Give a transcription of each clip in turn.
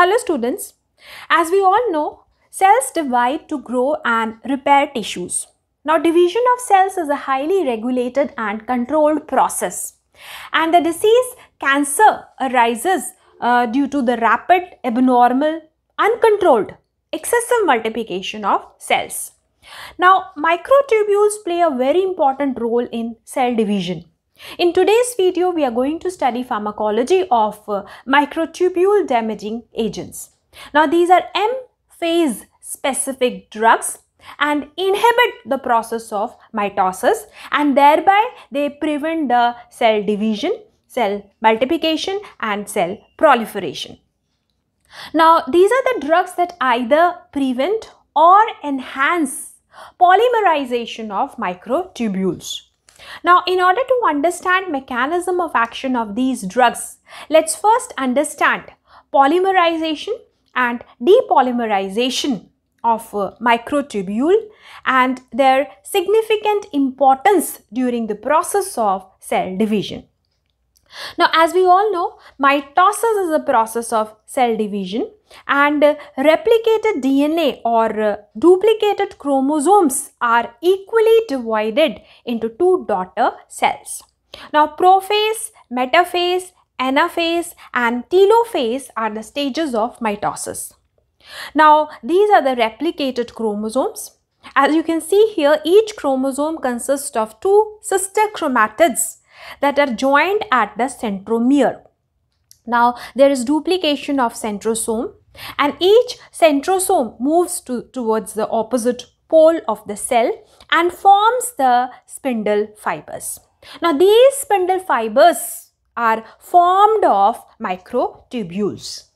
Hello students. As we all know, cells divide to grow and repair tissues. Now division of cells is a highly regulated and controlled process. And the disease cancer arises uh, due to the rapid, abnormal, uncontrolled, excessive multiplication of cells. Now microtubules play a very important role in cell division. In today's video, we are going to study pharmacology of uh, microtubule damaging agents. Now, these are M phase specific drugs and inhibit the process of mitosis and thereby they prevent the cell division, cell multiplication and cell proliferation. Now, these are the drugs that either prevent or enhance polymerization of microtubules. Now, in order to understand mechanism of action of these drugs, let's first understand polymerization and depolymerization of uh, microtubule and their significant importance during the process of cell division. Now, as we all know, mitosis is a process of cell division and uh, replicated DNA or uh, duplicated chromosomes are equally divided into two daughter cells. Now, prophase, metaphase, anaphase and telophase are the stages of mitosis. Now, these are the replicated chromosomes. As you can see here, each chromosome consists of two sister chromatids that are joined at the centromere. Now, there is duplication of centrosome and each centrosome moves to, towards the opposite pole of the cell and forms the spindle fibers. Now, these spindle fibers are formed of microtubules.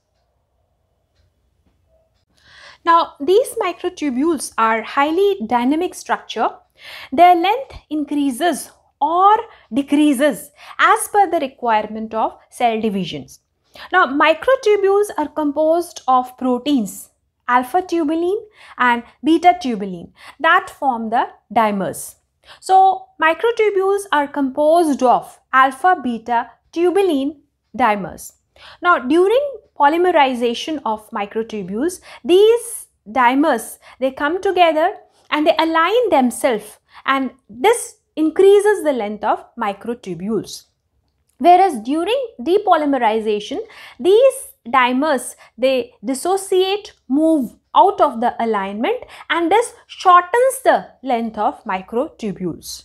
Now, these microtubules are highly dynamic structure. Their length increases or decreases as per the requirement of cell divisions. Now, microtubules are composed of proteins alpha tubulin and beta tubulin that form the dimers. So, microtubules are composed of alpha beta tubulin dimers. Now, during polymerization of microtubules, these dimers they come together and they align themselves and this increases the length of microtubules. Whereas during depolymerization, these dimers, they dissociate, move out of the alignment and this shortens the length of microtubules.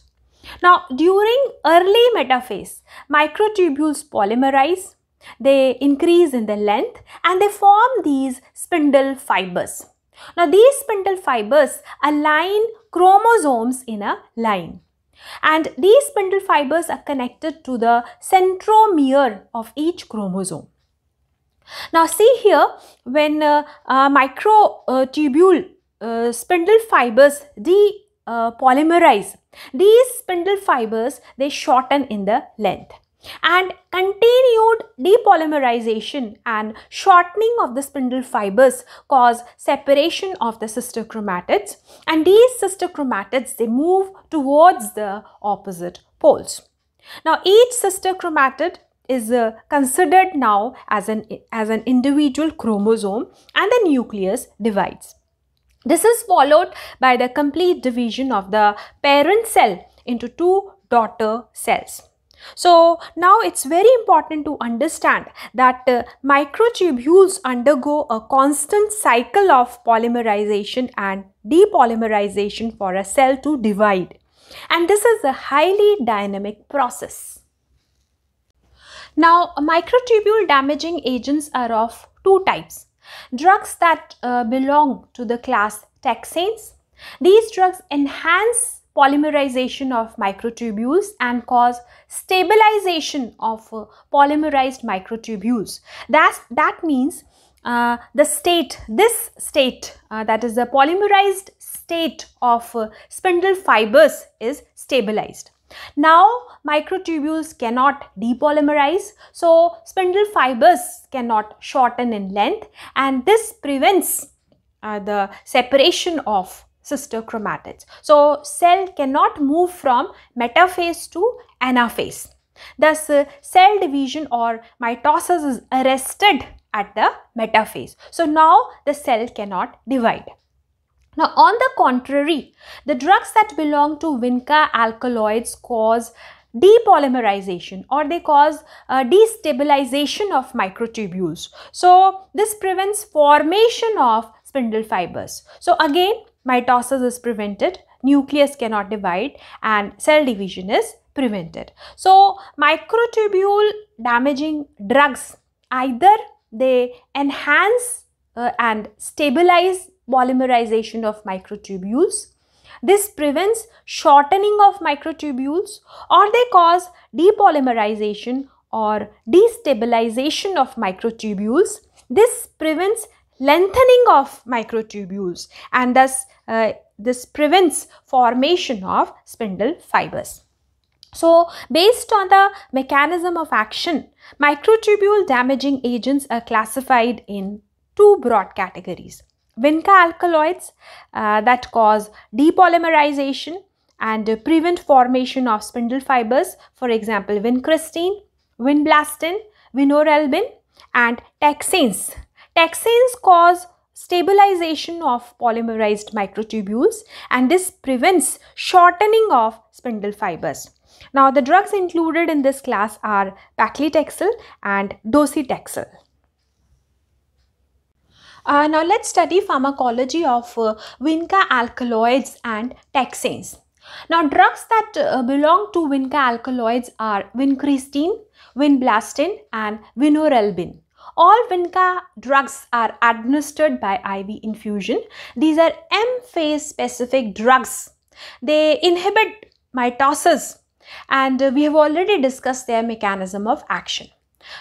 Now, during early metaphase, microtubules polymerize, they increase in the length and they form these spindle fibers. Now, these spindle fibers align chromosomes in a line and these spindle fibers are connected to the centromere of each chromosome. Now see here when uh, uh, microtubule uh, spindle fibers depolymerize, these spindle fibers they shorten in the length and continued depolymerization and shortening of the spindle fibers cause separation of the sister chromatids and these sister chromatids they move towards the opposite poles. Now each sister chromatid is uh, considered now as an, as an individual chromosome and the nucleus divides. This is followed by the complete division of the parent cell into two daughter cells. So now it's very important to understand that uh, microtubules undergo a constant cycle of polymerization and depolymerization for a cell to divide. And this is a highly dynamic process. Now, microtubule damaging agents are of two types. Drugs that uh, belong to the class taxanes. These drugs enhance polymerization of microtubules and cause stabilization of uh, polymerized microtubules. That, that means uh, the state, this state uh, that is the polymerized state of uh, spindle fibers is stabilized. Now microtubules cannot depolymerize so spindle fibers cannot shorten in length and this prevents uh, the separation of sister chromatids. So, cell cannot move from metaphase to anaphase. Thus, uh, cell division or mitosis is arrested at the metaphase. So now the cell cannot divide. Now on the contrary, the drugs that belong to vinca alkaloids cause depolymerization or they cause uh, destabilization of microtubules. So this prevents formation of spindle fibers. So again mitosis is prevented, nucleus cannot divide and cell division is prevented. So microtubule damaging drugs either they enhance uh, and stabilize polymerization of microtubules this prevents shortening of microtubules or they cause depolymerization or destabilization of microtubules. This prevents lengthening of microtubules and thus uh, this prevents formation of spindle fibers. So, based on the mechanism of action, microtubule damaging agents are classified in two broad categories vinca alkaloids uh, that cause depolymerization and prevent formation of spindle fibers for example vincristine, vinblastin, vinorelbin and taxanes. Taxanes cause stabilization of polymerized microtubules and this prevents shortening of spindle fibers. Now the drugs included in this class are paclitaxel and docetaxel. Uh, now let's study pharmacology of uh, vinca alkaloids and taxanes. Now drugs that uh, belong to vinca alkaloids are vincristine, vinblastin and vinorelbin. All vinca drugs are administered by IV infusion. These are M phase specific drugs. They inhibit mitosis and uh, we have already discussed their mechanism of action.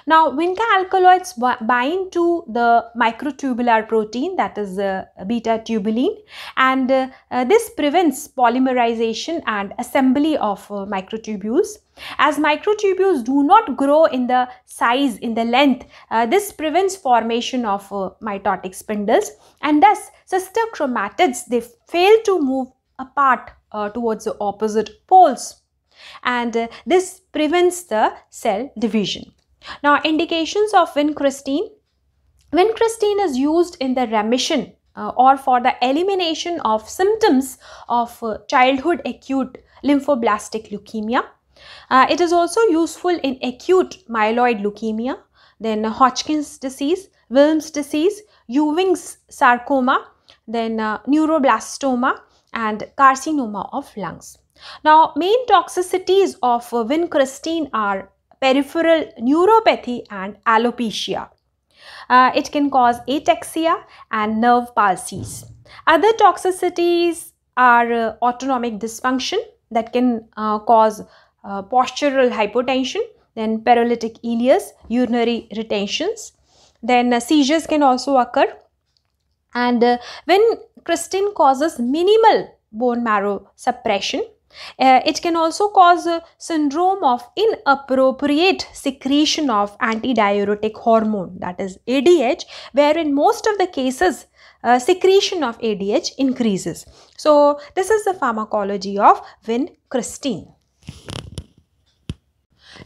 Now, vinca alkaloids bind to the microtubular protein that is uh, beta tubulin and uh, uh, this prevents polymerization and assembly of uh, microtubules. As microtubules do not grow in the size, in the length, uh, this prevents formation of uh, mitotic spindles and thus sister chromatids they fail to move apart towards the opposite poles and this prevents the cell division. Now, indications of vincristine. Vincristine is used in the remission uh, or for the elimination of symptoms of uh, childhood acute lymphoblastic leukemia. Uh, it is also useful in acute myeloid leukemia, then Hodgkin's disease, Wilms disease, Ewing's sarcoma, then uh, neuroblastoma and carcinoma of lungs. Now, main toxicities of vincristine are peripheral neuropathy and alopecia. Uh, it can cause ataxia and nerve palsies. Other toxicities are uh, autonomic dysfunction that can uh, cause uh, postural hypotension, then paralytic ileus, urinary retentions, then uh, seizures can also occur. And uh, when Christine causes minimal bone marrow suppression, uh, it can also cause a syndrome of inappropriate secretion of antidiuretic hormone that is ADH where in most of the cases uh, secretion of ADH increases. So this is the pharmacology of vincristine.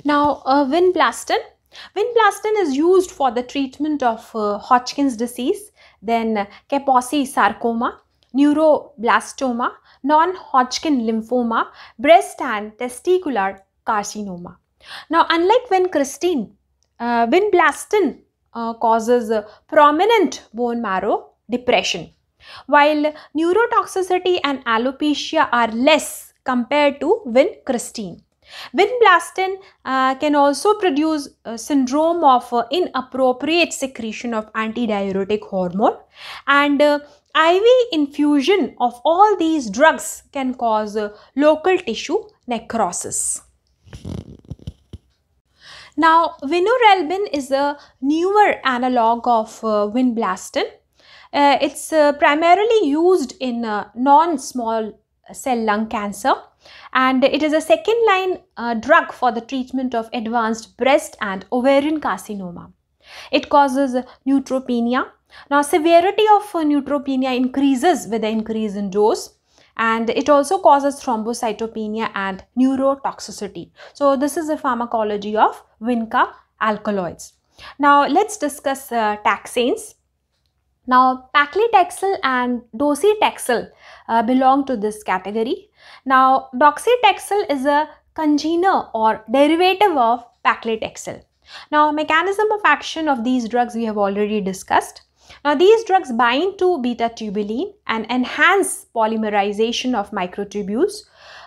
Now uh, vinblastin. Vinblastin is used for the treatment of uh, Hodgkin's disease, then Kaposi sarcoma, neuroblastoma, non-Hodgkin lymphoma, breast and testicular carcinoma. Now, unlike vincristine, uh, vinblastin uh, causes uh, prominent bone marrow depression, while neurotoxicity and alopecia are less compared to vincristine. Vinblastin uh, can also produce a syndrome of uh, inappropriate secretion of antidiuretic hormone and uh, IV infusion of all these drugs can cause uh, local tissue necrosis. Now, vinorelbin is a newer analog of uh, vinblastin. Uh, it's uh, primarily used in uh, non-small cell lung cancer and it is a second line uh, drug for the treatment of advanced breast and ovarian carcinoma. It causes neutropenia, now severity of neutropenia increases with the increase in dose and it also causes thrombocytopenia and neurotoxicity. So this is the pharmacology of vinca alkaloids. Now let's discuss uh, taxanes. Now paclitaxel and docetaxel uh, belong to this category. Now docetaxel is a congener or derivative of paclitaxel. Now mechanism of action of these drugs we have already discussed. Now these drugs bind to beta tubulin and enhance polymerization of microtubules.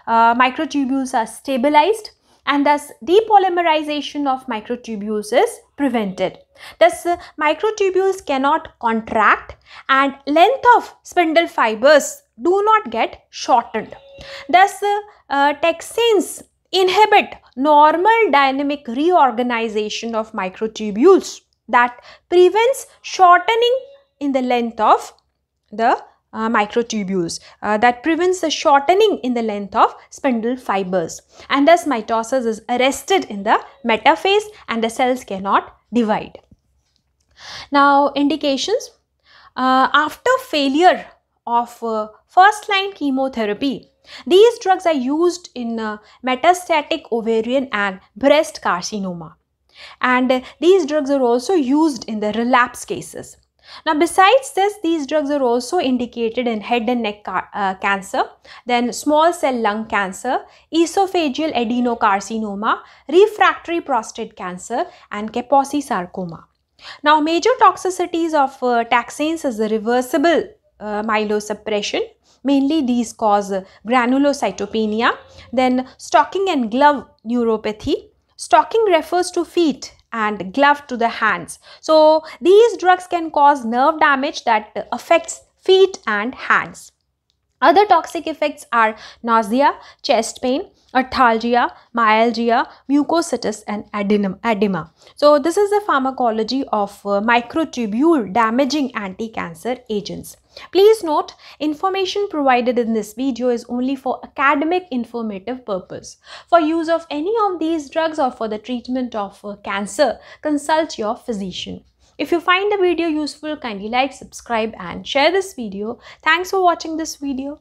Uh, microtubules are stabilized and thus depolymerization of microtubules is prevented. Thus uh, microtubules cannot contract and length of spindle fibers do not get shortened. Thus uh, uh, inhibit normal dynamic reorganization of microtubules that prevents shortening in the length of the uh, microtubules uh, that prevents the shortening in the length of spindle fibers and thus mitosis is arrested in the metaphase and the cells cannot divide. Now indications uh, after failure of uh, first line chemotherapy these drugs are used in uh, metastatic ovarian and breast carcinoma and these drugs are also used in the relapse cases. Now, besides this, these drugs are also indicated in head and neck uh, cancer, then small cell lung cancer, esophageal adenocarcinoma, refractory prostate cancer, and Kaposi sarcoma. Now, major toxicities of uh, taxanes is the reversible uh, myelosuppression. Mainly these cause granulocytopenia, then stocking and glove neuropathy. Stocking refers to feet and glove to the hands. So these drugs can cause nerve damage that affects feet and hands. Other toxic effects are nausea, chest pain, arthalgia, myalgia, mucositis and edema. So this is the pharmacology of uh, microtubule damaging anti-cancer agents. Please note, information provided in this video is only for academic informative purpose. For use of any of these drugs or for the treatment of uh, cancer, consult your physician. If you find the video useful, kindly like, subscribe and share this video. Thanks for watching this video.